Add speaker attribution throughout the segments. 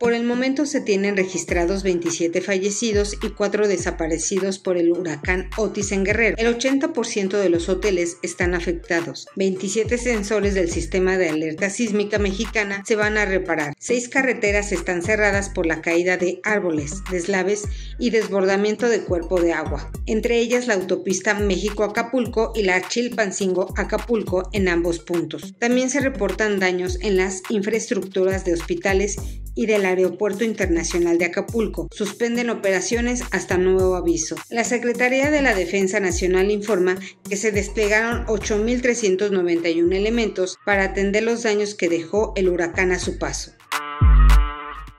Speaker 1: Por el momento se tienen registrados 27 fallecidos y 4 desaparecidos por el huracán Otis en Guerrero. El 80% de los hoteles están afectados. 27 sensores del sistema de alerta sísmica mexicana se van a reparar. Seis carreteras están cerradas por la caída de árboles, deslaves y desbordamiento de cuerpo de agua, entre ellas la autopista México-Acapulco y la Chilpancingo-Acapulco en ambos puntos. También se reportan daños en las infraestructuras de hospitales y del Aeropuerto Internacional de Acapulco. Suspenden operaciones hasta nuevo aviso. La Secretaría de la Defensa Nacional informa que se desplegaron 8.391 elementos para atender los daños que dejó el huracán a su paso.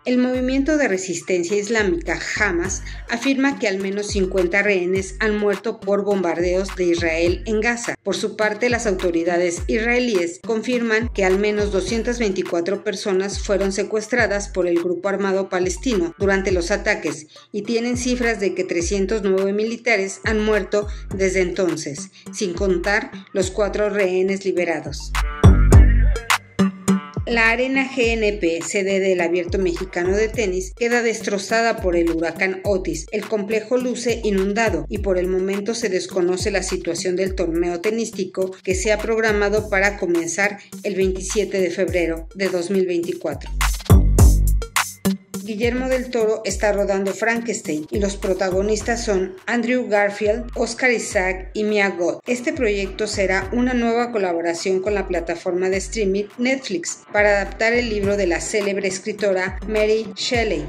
Speaker 1: El movimiento de resistencia islámica Hamas afirma que al menos 50 rehenes han muerto por bombardeos de Israel en Gaza. Por su parte, las autoridades israelíes confirman que al menos 224 personas fueron secuestradas por el grupo armado palestino durante los ataques y tienen cifras de que 309 militares han muerto desde entonces, sin contar los cuatro rehenes liberados. La arena GNP, sede del Abierto Mexicano de Tenis, queda destrozada por el huracán Otis. El complejo luce inundado y por el momento se desconoce la situación del torneo tenístico que se ha programado para comenzar el 27 de febrero de 2024. Guillermo del Toro está rodando Frankenstein y los protagonistas son Andrew Garfield, Oscar Isaac y Mia Goth. Este proyecto será una nueva colaboración con la plataforma de streaming Netflix para adaptar el libro de la célebre escritora Mary Shelley